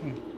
Hmm.